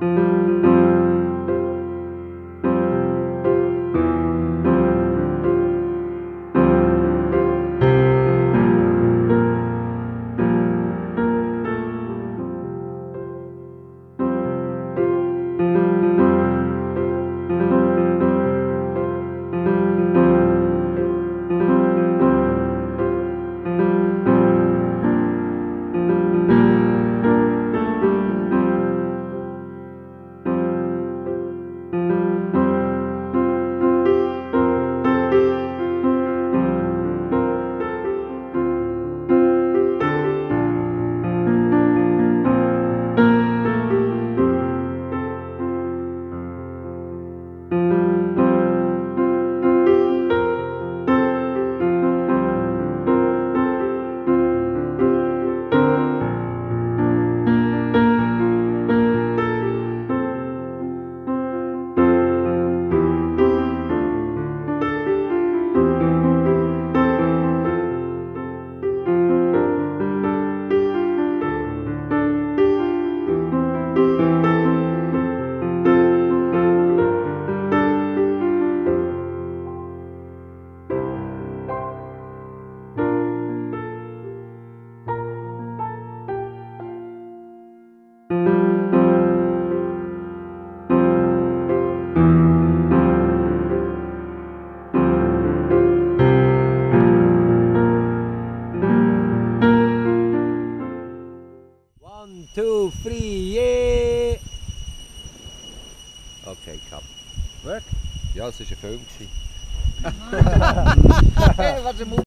Música two, three, yeah! Okay, cut. Work? Ja, es war ein Film. gewesen. Hey, was ein